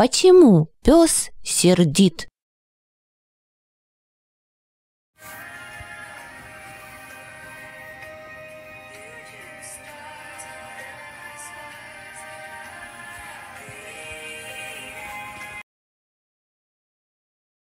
Почему пес сердит?